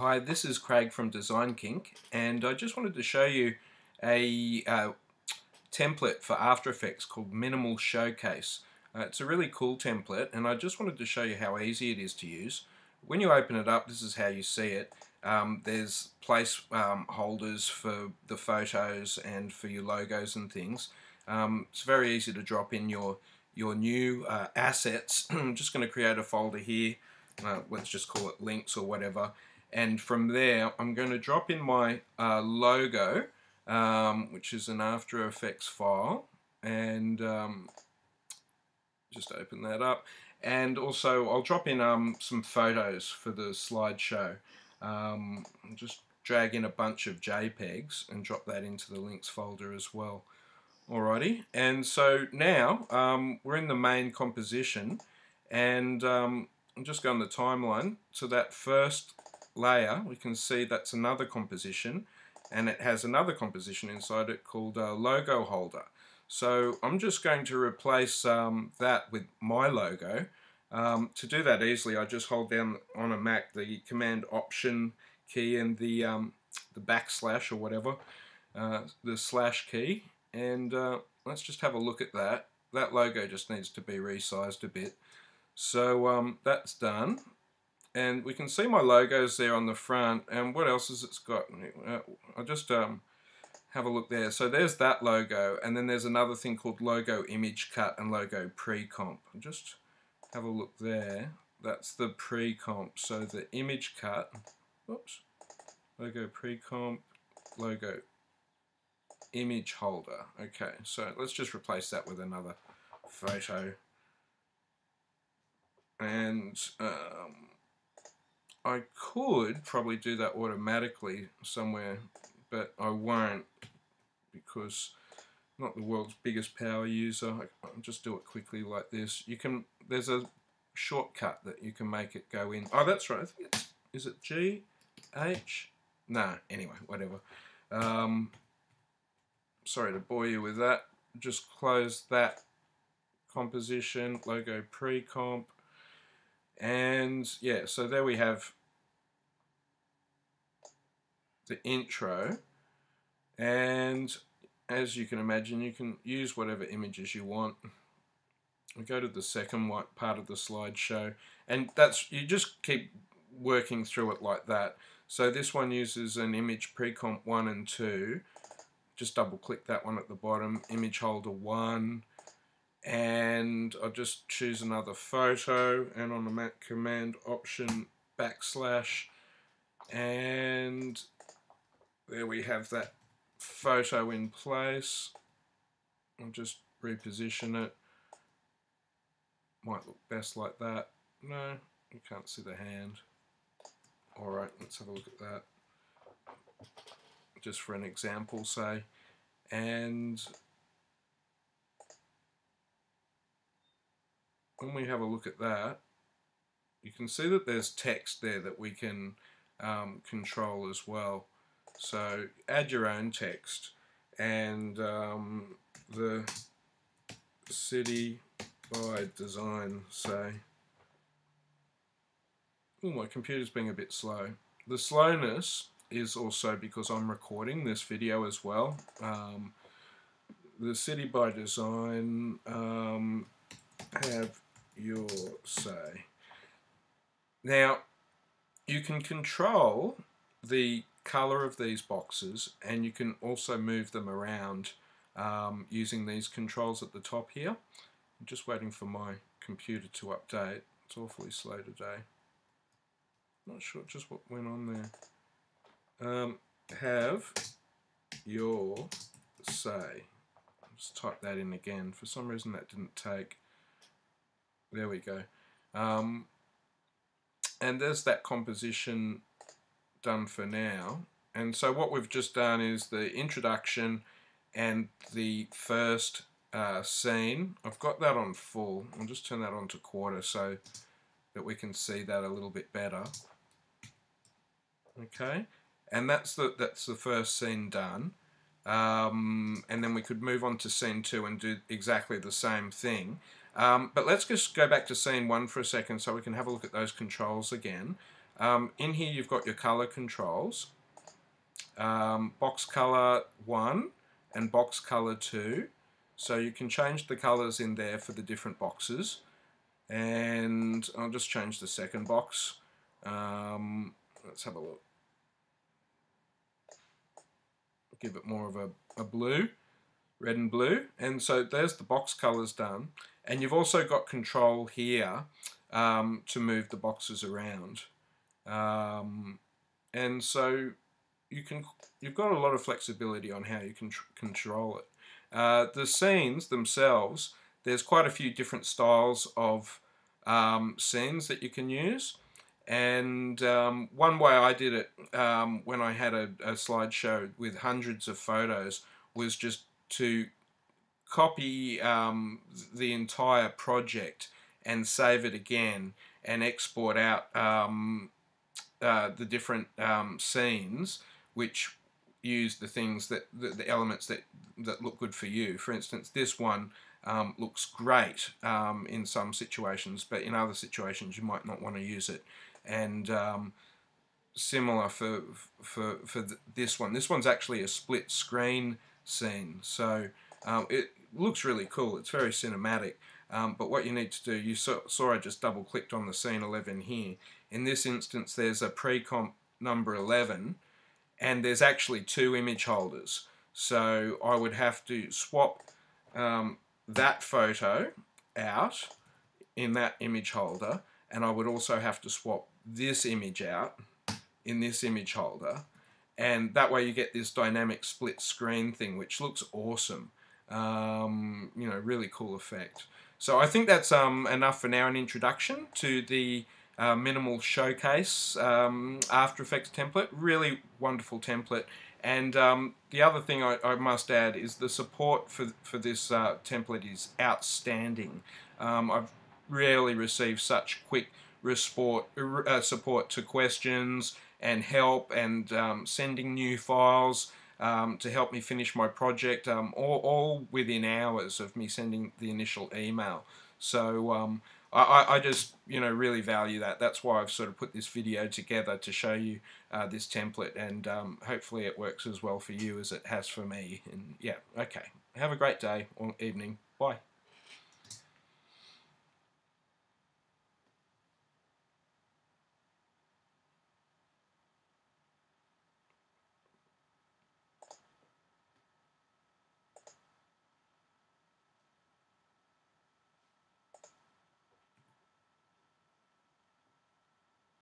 Hi, this is Craig from Design Kink, and I just wanted to show you a uh, template for After Effects called Minimal Showcase. Uh, it's a really cool template, and I just wanted to show you how easy it is to use. When you open it up, this is how you see it. Um, there's place um, holders for the photos and for your logos and things. Um, it's very easy to drop in your your new uh, assets. I'm just going to create a folder here. Uh, let's just call it links or whatever and from there I'm going to drop in my uh, logo um, which is an After Effects file. And um, just open that up. And also I'll drop in um, some photos for the slideshow. Um, just drag in a bunch of JPEGs and drop that into the links folder as well. Alrighty. And so now um, we're in the main composition. And um, I'm just going the timeline. To that first layer, we can see that's another composition and it has another composition inside it called a logo holder. So I'm just going to replace um, that with my logo. Um, to do that easily, I just hold down on a Mac the Command Option key and the um, the backslash or whatever, uh, the slash key, and uh, let's just have a look at that. That logo just needs to be resized a bit. So um, that's done and we can see my logos there on the front and what else has it's got uh, I'll just um, have a look there. So there's that logo and then there's another thing called logo image cut and logo pre-comp. Just have a look there. That's the pre-comp. So the image cut whoops logo pre-comp logo image holder. Okay so let's just replace that with another photo. And um, I could probably do that automatically somewhere, but I won't because I'm not the world's biggest power user. I, will just do it quickly like this. You can there's a shortcut that you can make it go in. Oh, that's right. Is it G H? No. Anyway, whatever. Um, sorry to bore you with that. Just close that composition logo pre-comp and yeah, so there we have the intro. And as you can imagine, you can use whatever images you want. We go to the second white part of the slideshow, and that's you just keep working through it like that. So this one uses an image pre-comp 1 and 2. Just double click that one at the bottom, image holder 1, and I'll just choose another photo and on the Mac command option backslash and there we have that photo in place. I'll just reposition it. Might look best like that. No you can't see the hand. Alright let's have a look at that. Just for an example say. And when we have a look at that, you can see that there's text there that we can um, control as well. So add your own text and um, the city by design say. Oh my computer's being a bit slow. The slowness is also because I'm recording this video as well. Um, the city by design um, have your say. Now, you can control the color of these boxes and you can also move them around um, using these controls at the top here. I'm just waiting for my computer to update. It's awfully slow today. Not sure just what went on there. Um, have your say. Just type that in again. For some reason that didn't take. There we go. Um, and there's that composition done for now. And so what we've just done is the introduction and the first uh, scene. I've got that on full. I'll just turn that on to quarter so that we can see that a little bit better. Okay, and that's the that's the first scene done. Um, and then we could move on to scene two and do exactly the same thing. Um, but let's just go back to scene one for a second so we can have a look at those controls again. Um, in here you've got your color controls, um, box color 1 and box color 2. So you can change the colors in there for the different boxes. And I'll just change the second box. Um, let's have a look. Give it more of a, a blue, red and blue. And so there's the box colors done. And you've also got control here um, to move the boxes around. Um, and so you can you've got a lot of flexibility on how you can control it. Uh, the scenes themselves, there's quite a few different styles of um, scenes that you can use. And um, one way I did it um, when I had a, a slideshow with hundreds of photos was just to copy um, the entire project and save it again and export out um, uh, the different um, scenes which use the things that the, the, elements that that look good for you. For instance, this one um, looks great um, in some situations, but in other situations you might not want to use it. And um, similar for for for this one. This one's actually a split screen scene, so um, it looks really cool. It's very cinematic. Um, but what you need to do, you saw, saw I just double clicked on the scene 11 here. In this instance, there's a pre-comp number 11 and there's actually two image holders. So I would have to swap um, that photo out in that image holder and I would also have to swap this image out in this image holder. And that way you get this dynamic split screen thing which looks awesome. Um, you know really cool effect. So I think that's um, enough for now an introduction to the uh, minimal showcase um, After Effects template. Really wonderful template. And um, the other thing I, I, must add is the support for, for this uh, template is outstanding. Um, I've rarely received such quick resport, uh, support to questions and help and um, sending new files um, to help me finish my project, um, all, all, within hours of me sending the initial email. So um, I, I just you know really value that. That's why I've sort of put this video together to show you uh, this template, and um, hopefully it works as well for you as it has for me. And yeah, okay. Have a great day or evening. Bye.